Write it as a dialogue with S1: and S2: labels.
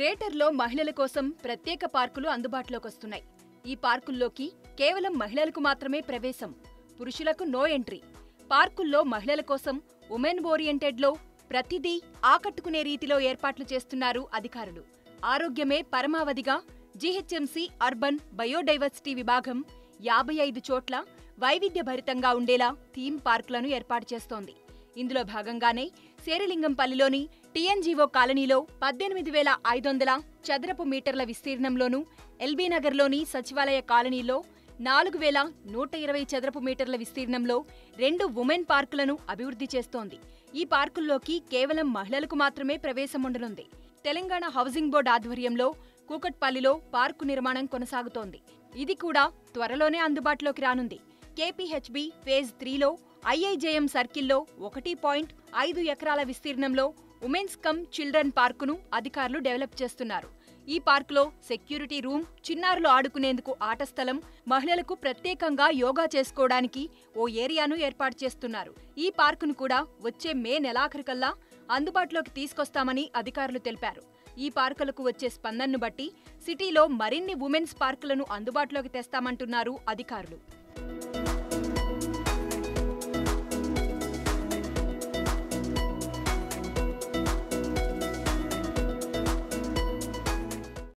S1: గ్రేటర్లో మహిళల కోసం ప్రత్యేక పార్కులు అందుబాటులోకి వస్తున్నాయి ఈ పార్కుల్లోకి కేవలం మహిళలకు మాత్రమే ప్రవేశం పురుషులకు నో ఎంట్రీ. పార్కుల్లో మహిళల కోసం ఉమెన్ ఓరియంటెడ్లో ప్రతిదీ ఆకట్టుకునే రీతిలో ఏర్పాట్లు చేస్తున్నారు అధికారులు. ఆరోగ్యమే పరమావధిగా జీహెచ్ఎంసీ అర్బన్ బయోడైవర్సిటీ విభాగం యాభై ఐదు చోట్ల వైవిధ్యభరితంగా ఉండేలా థీమ్ పార్కులను ఏర్పాటు చేస్తోంది. ఇందులో భాగంగానే శేరిలింగంపల్లిలోని టీఎన్జీఓ కాలనీలో పద్దెనిమిది వేల ఐదు వందల చదరపు మీటర్ల విస్తీర్ణంలోనూ ఎల్బీ నగర్లోని సచివాలయ కాలనీలో నాలుగు వేల నూట ఇరవై చదరపు మీటర్ల విస్తీర్ణంలో రెండు ఉమెన్ పార్కులను అభివృద్ధి చేస్తోంది. ఈ పార్కుల్లోకి కేవలం మహిళలకు మాత్రమే ప్రవేశం ఉండనుంది. తెలంగాణ హౌసింగ్ బోర్డు ఆధ్వర్యంలో కూకట్పల్లిలో పార్కు నిర్మాణం కొనసాగుతోంది. ఇది కూడా త్వరలోనే అందుబాటులోకి రానుంది. కేపీహెచ్బి ఫేజ్ త్రీలో ఐఐజేఎం సర్కిల్లో ఒకటి పాయింట్ ఐదు ఎకరాల విస్తీర్ణంలో ఉమెన్స్ కమ్ చిల్డ్రన్ పార్కును అధికారులు డెవలప్ చేస్తున్నారు. ఈ పార్కులో సెక్యూరిటీ రూమ్ చిన్నారులు ఆడుకునేందుకు ఆట స్థలం మహిళలకు ప్రత్యేకంగా యోగా చేసుకోవడానికి ఓ ఏరియాను ఏర్పాటు చేస్తున్నారు. ఈ పార్కును కూడా వచ్చే మే నెలాఖరికల్లా అందుబాటులోకి తీసుకొస్తామని అధికారులు తెలిపారు. ఈ పార్కులకు వచ్చే స్పందనను బట్టి సిటీలో మరిన్ని ఉమెన్స్ పార్కులను అందుబాటులోకి తెస్తామంటున్నారు అధికారులు.